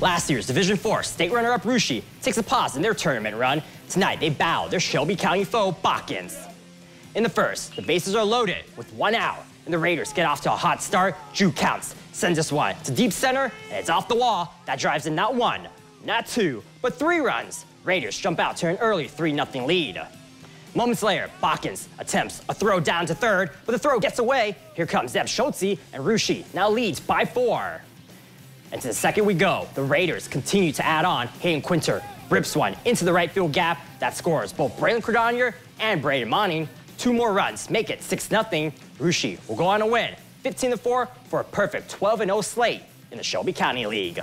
Last year's Division 4 state runner-up Russia takes a pause in their tournament run. Tonight, they bow their Shelby County foe, Botkins. In the first, the bases are loaded with one out, and the Raiders get off to a hot start. Drew counts, sends this one to deep center, and it's off the wall. That drives in not one, not two, but three runs. Raiders jump out to an early 3-0 lead. Moments later, Botkins attempts a throw down to third, but the throw gets away. Here comes Zeb Schultze, and Russia now leads by four. And to the second we go, the Raiders continue to add on. Hayden Quinter rips one into the right field gap. That scores both Braylon Cordonier and Braden Monnin. Two more runs make it 6-0. Russia will go on to win 15-4 for a perfect 12-0 slate in the Shelby County League.